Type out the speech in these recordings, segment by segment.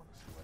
corners.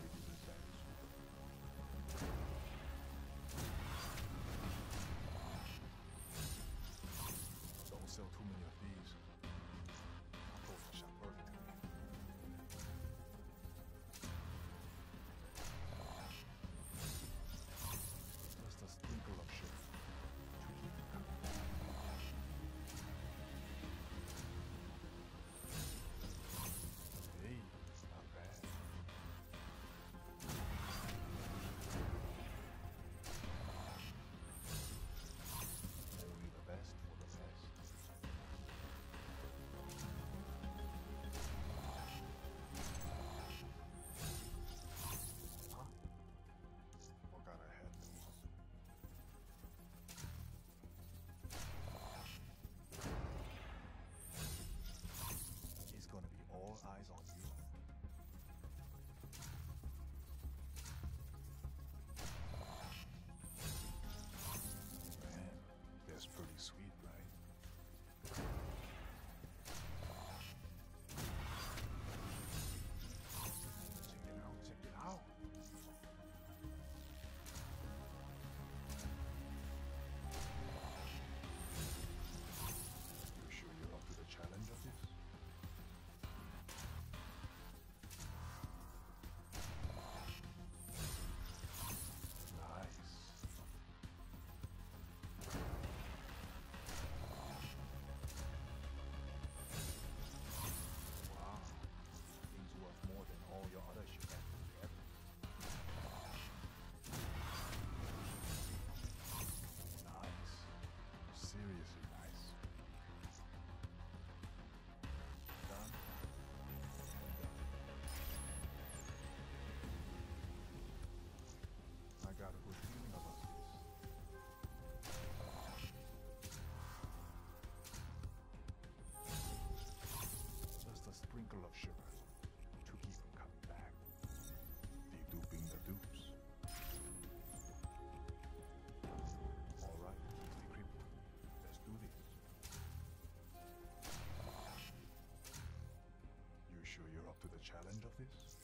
guys.